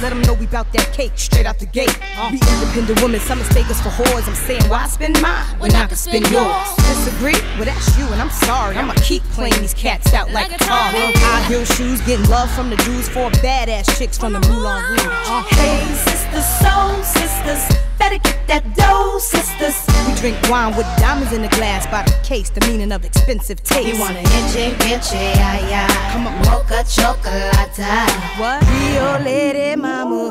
Let them know we bout that cake straight out the gate. Uh. We independent women, some mistake us for whores. I'm saying, why spend mine when I can spend yours? Disagree? Well, that's you, and I'm sorry. I'ma keep playing these cats out like, like Atari. High heel shoes, getting love from the dudes, four badass chicks from the Moulin Rouge. Uh. Hey, sisters, soul sisters. Better get that dough, sisters. We drink wine with diamonds in the glass by the case, the meaning of expensive taste. You wanna enche, enche, ay, ay. Come on. Mocha chocolate. What? Rio Lady Mama.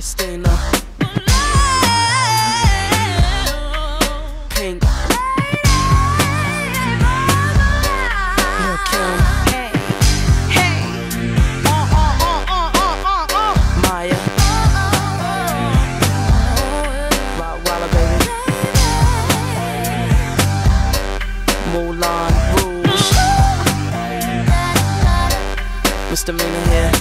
Christina. Pink. Moulin Rouge Misdemeanor here